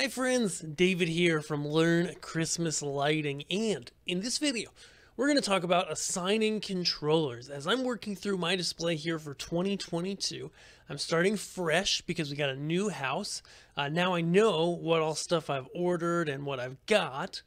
Hi friends, David here from Learn Christmas Lighting and in this video we're going to talk about assigning controllers. As I'm working through my display here for 2022, I'm starting fresh because we got a new house. Uh, now I know what all stuff I've ordered and what I've got.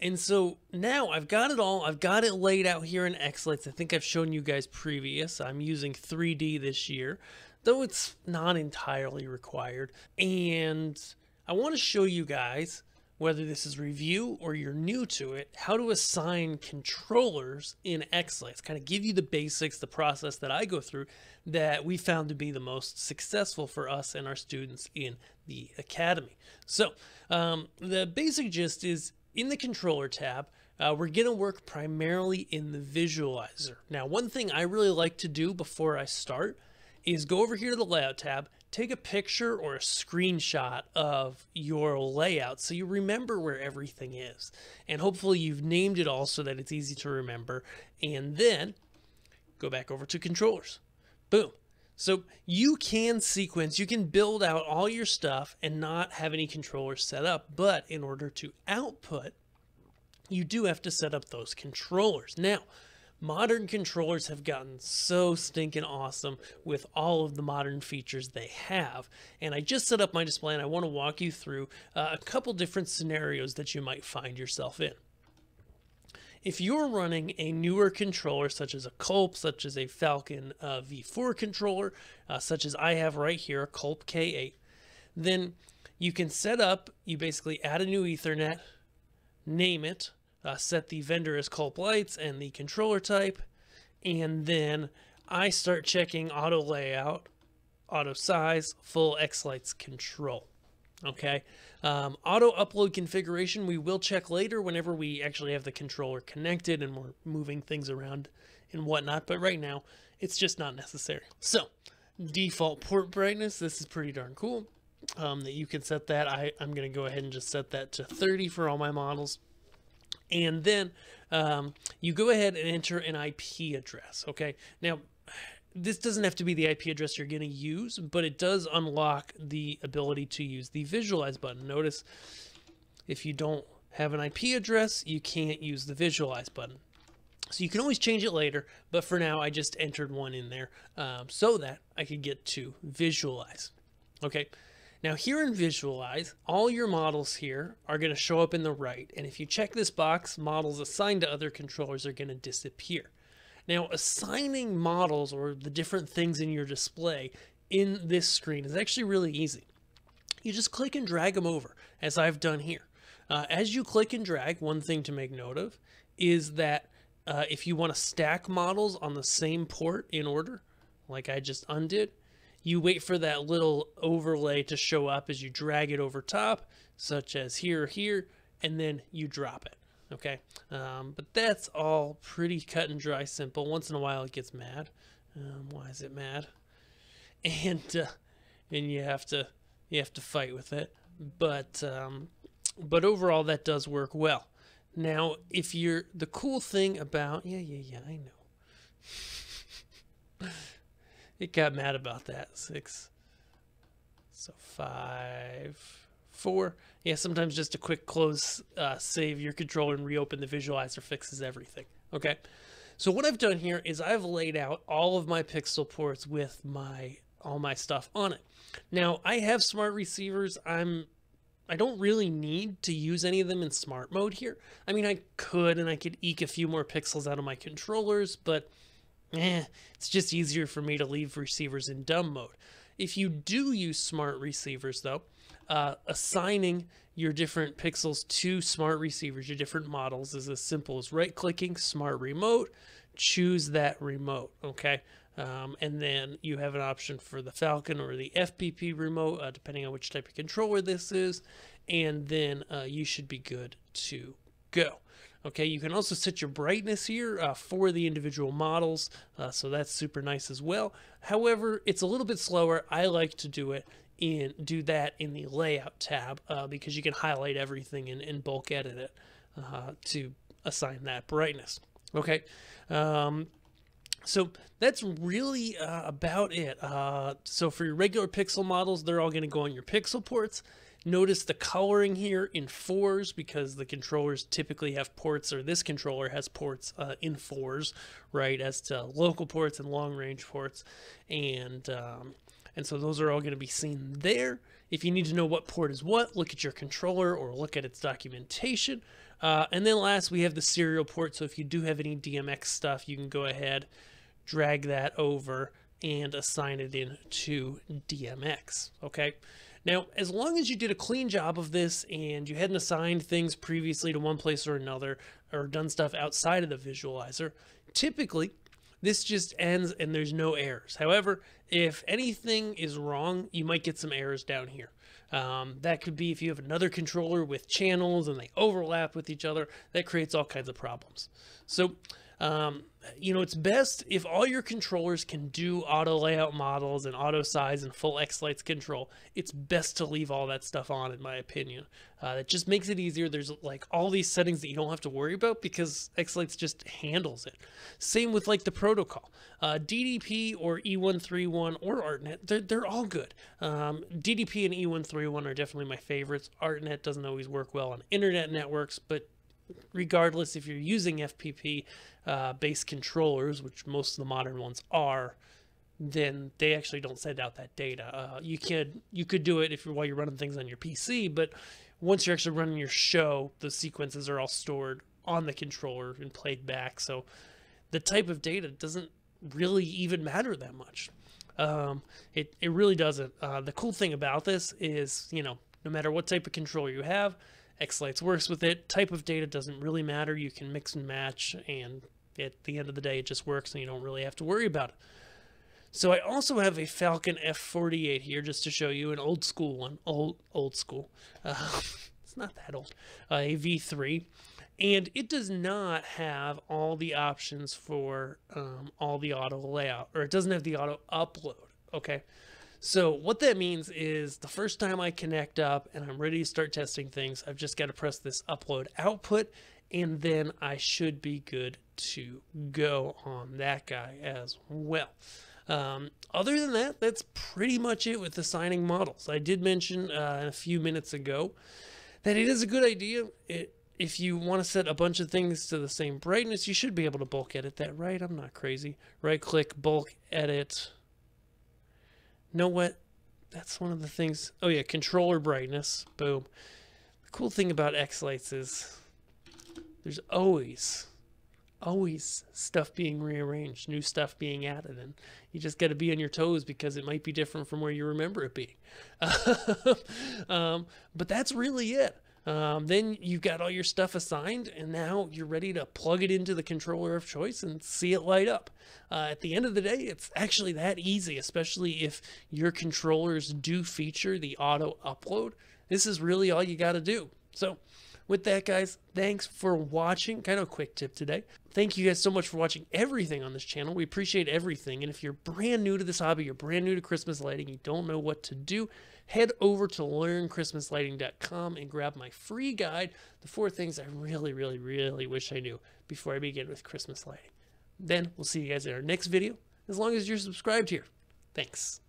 And so now I've got it all. I've got it laid out here in Xlights. I think I've shown you guys previous. I'm using 3D this year, though it's not entirely required. And I want to show you guys, whether this is review or you're new to it, how to assign controllers in Xlights. Kind of give you the basics, the process that I go through that we found to be the most successful for us and our students in the academy. So um, the basic gist is in the controller tab, uh, we're going to work primarily in the visualizer. Now, one thing I really like to do before I start is go over here to the layout tab, take a picture or a screenshot of your layout so you remember where everything is. And hopefully you've named it all so that it's easy to remember. And then go back over to controllers. Boom. So you can sequence, you can build out all your stuff and not have any controllers set up. But in order to output, you do have to set up those controllers. Now, modern controllers have gotten so stinking awesome with all of the modern features they have. And I just set up my display and I want to walk you through uh, a couple different scenarios that you might find yourself in. If you're running a newer controller, such as a Kulp, such as a Falcon uh, V4 controller, uh, such as I have right here, a Kulp K8, then you can set up, you basically add a new Ethernet, name it, uh, set the vendor as Kulp Lights and the controller type, and then I start checking auto layout, auto size, full X Lights control. Okay, um, auto upload configuration we will check later whenever we actually have the controller connected and we're moving things around and whatnot, but right now it's just not necessary. So, default port brightness, this is pretty darn cool um, that you can set that. I, I'm going to go ahead and just set that to 30 for all my models. And then um, you go ahead and enter an IP address. Okay. Now, this doesn't have to be the IP address you're going to use, but it does unlock the ability to use the visualize button. Notice if you don't have an IP address, you can't use the visualize button. So you can always change it later, but for now I just entered one in there um, so that I could get to visualize. Okay, now here in Visualize, all your models here are going to show up in the right. And if you check this box, models assigned to other controllers are going to disappear. Now assigning models or the different things in your display in this screen is actually really easy. You just click and drag them over as I've done here. Uh, as you click and drag, one thing to make note of is that uh, if you want to stack models on the same port in order, like I just undid, you wait for that little overlay to show up as you drag it over top, such as here here, and then you drop it. Okay, um, but that's all pretty cut and dry simple. Once in a while it gets mad. Um, why is it mad? And uh, and you have to you have to fight with it. But um, but overall that does work well. Now, if you're the cool thing about yeah yeah yeah I know. It got mad about that. Six. So five, four. Yeah, sometimes just a quick close, uh, save your controller and reopen the visualizer fixes everything. Okay. So what I've done here is I've laid out all of my pixel ports with my all my stuff on it. Now I have smart receivers. I'm I don't really need to use any of them in smart mode here. I mean, I could and I could eke a few more pixels out of my controllers, but eh, it's just easier for me to leave receivers in dumb mode. If you do use smart receivers though, uh, assigning your different pixels to smart receivers, your different models is as simple as right clicking smart remote, choose that remote, okay? Um, and then you have an option for the Falcon or the FPP remote, uh, depending on which type of controller this is, and then uh, you should be good to go. Okay, you can also set your brightness here uh, for the individual models, uh, so that's super nice as well. However, it's a little bit slower. I like to do it in do that in the layout tab uh, because you can highlight everything and, and bulk edit it uh, to assign that brightness. Okay, um, so that's really uh, about it. Uh, so for your regular pixel models, they're all going to go on your pixel ports. Notice the coloring here in fours because the controllers typically have ports, or this controller has ports uh, in fours, right, as to local ports and long range ports. And, um, and so those are all going to be seen there. If you need to know what port is what, look at your controller or look at its documentation. Uh, and then last, we have the serial port. So if you do have any DMX stuff, you can go ahead, drag that over, and assign it in to DMX. Okay. Now, as long as you did a clean job of this and you hadn't assigned things previously to one place or another, or done stuff outside of the visualizer, typically this just ends and there's no errors. However, if anything is wrong, you might get some errors down here. Um, that could be if you have another controller with channels and they overlap with each other, that creates all kinds of problems. So um, you know, it's best if all your controllers can do auto layout models and auto size and full X lights control. It's best to leave all that stuff on, in my opinion. Uh, it just makes it easier. There's like all these settings that you don't have to worry about because X lights just handles it. Same with like the protocol. Uh, DDP or E131 or ArtNet, they're, they're all good. Um, DDP and E131 are definitely my favorites. ArtNet doesn't always work well on internet networks, but regardless if you're using FPP uh, based controllers, which most of the modern ones are, then they actually don't send out that data. Uh, you could you could do it if you're while you're running things on your PC, but once you're actually running your show, the sequences are all stored on the controller and played back. So the type of data doesn't really even matter that much. Um, it, it really doesn't. Uh, the cool thing about this is, you know, no matter what type of controller you have, X-Lights works with it. Type of data doesn't really matter. You can mix and match, and at the end of the day, it just works, and you don't really have to worry about it. So I also have a Falcon F48 here, just to show you an old school one. Old, old school. Uh, it's not that old. Uh, a V3. And it does not have all the options for um, all the auto layout, or it doesn't have the auto upload, okay? So what that means is the first time I connect up and I'm ready to start testing things, I've just got to press this upload output and then I should be good to go on that guy as well. Um, other than that, that's pretty much it with assigning models. I did mention uh, a few minutes ago that it is a good idea. It, if you want to set a bunch of things to the same brightness, you should be able to bulk edit that, right? I'm not crazy. Right click, bulk edit, know what? That's one of the things. Oh yeah, controller brightness. Boom. The cool thing about X-Lights is there's always, always stuff being rearranged, new stuff being added, and you just got to be on your toes because it might be different from where you remember it being. um, but that's really it. Um, then you've got all your stuff assigned, and now you're ready to plug it into the controller of choice and see it light up. Uh, at the end of the day, it's actually that easy, especially if your controllers do feature the auto upload. This is really all you got to do. So, with that, guys, thanks for watching. Kind of a quick tip today. Thank you guys so much for watching everything on this channel. We appreciate everything. And if you're brand new to this hobby, you're brand new to Christmas lighting, you don't know what to do, head over to learnchristmaslighting.com and grab my free guide, the four things I really, really, really wish I knew before I begin with Christmas lighting. Then we'll see you guys in our next video, as long as you're subscribed here. Thanks.